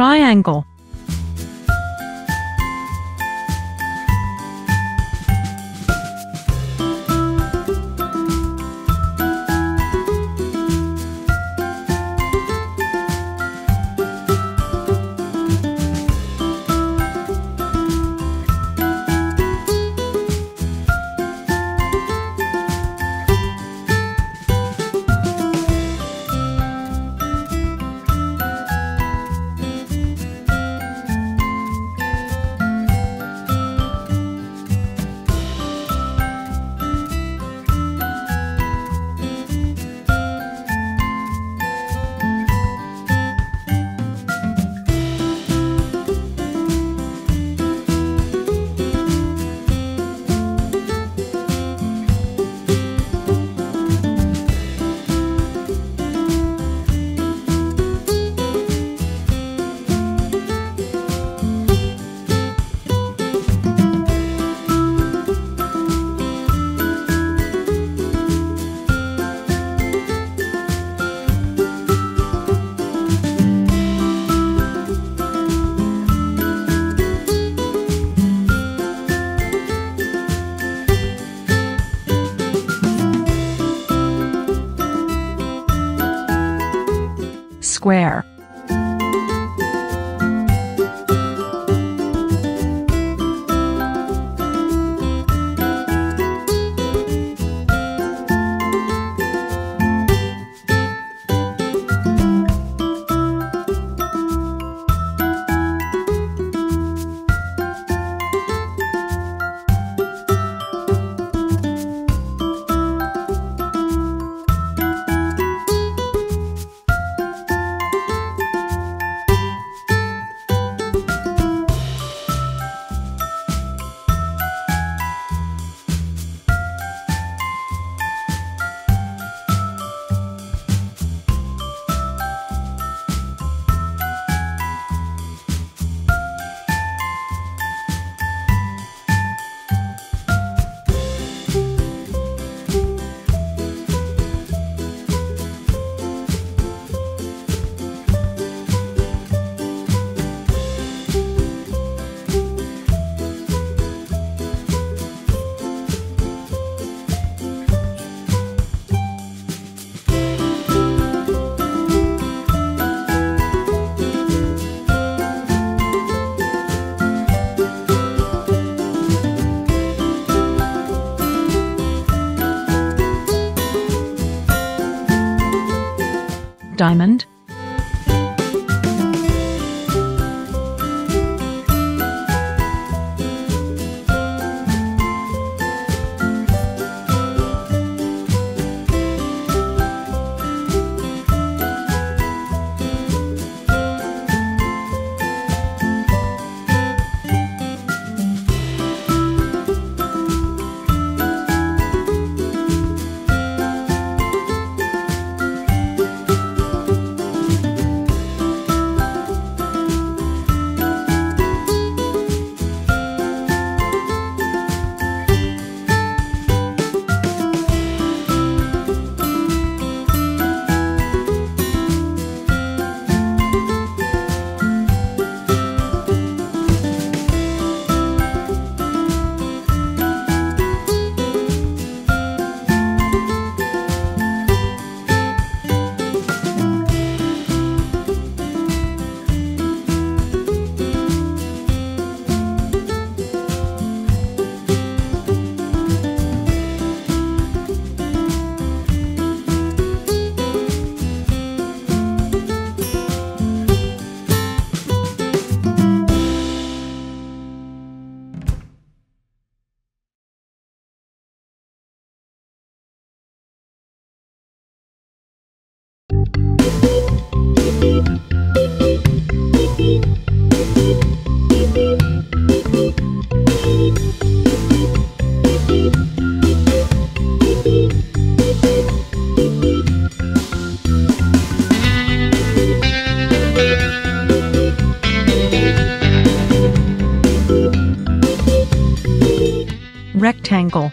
triangle. Square. Diamond. Rectangle.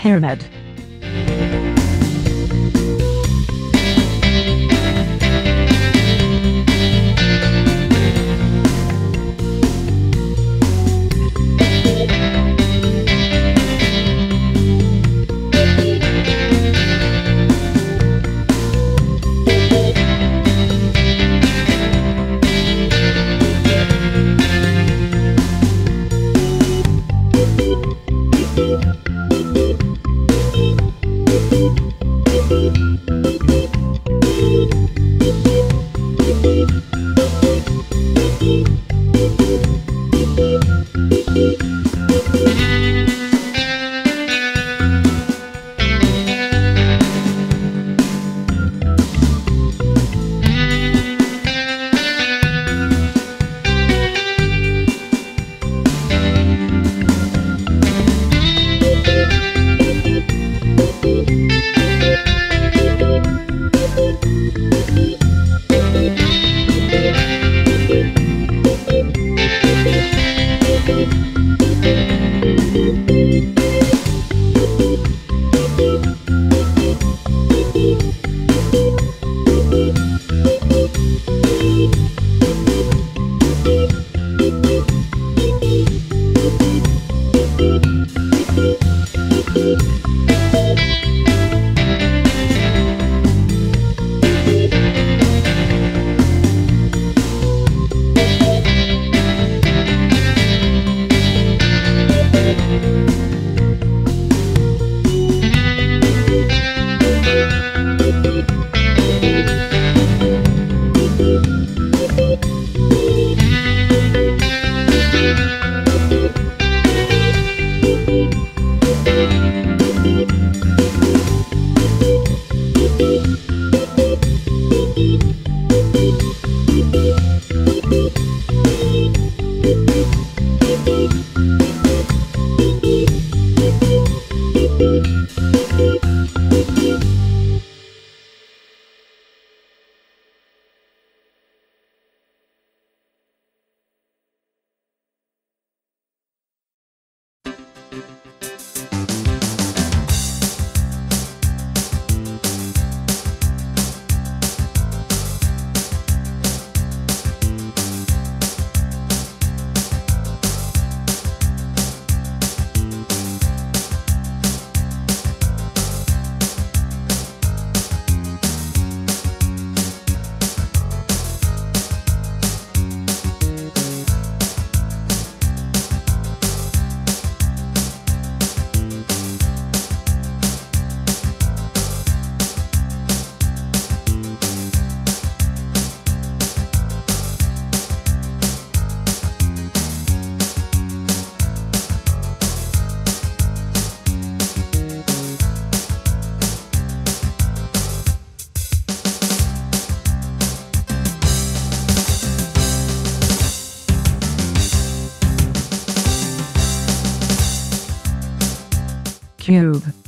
Pyramid. Cube.